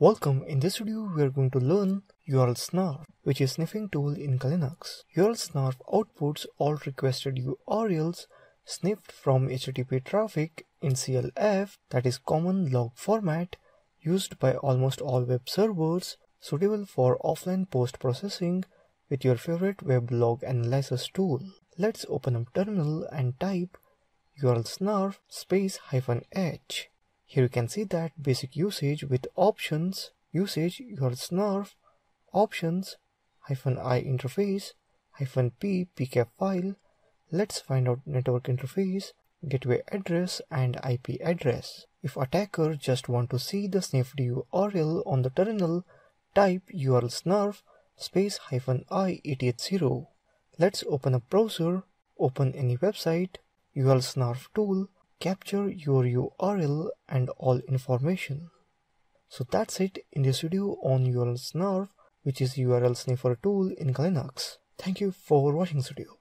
Welcome, in this video we are going to learn URL snarf, which is sniffing tool in Linux. URL snarf outputs all requested URLs sniffed from HTTP traffic in CLF, that is common log format, used by almost all web servers, suitable for offline post-processing with your favorite web log analysis tool. Let's open up terminal and type url snarf space hyphen h. Here you can see that basic usage with options, usage url snarf, options, hyphen i interface, hyphen p pcap file. Let's find out network interface, gateway address and IP address. If attacker just want to see the sniffed URL on the terminal, type url snarf space hyphen i 880. Let's open a browser, open any website, url snarf tool, capture your URL and all information. So that's it in this video on URL snarf which is URL sniffer tool in Linux. Thank you for watching this video.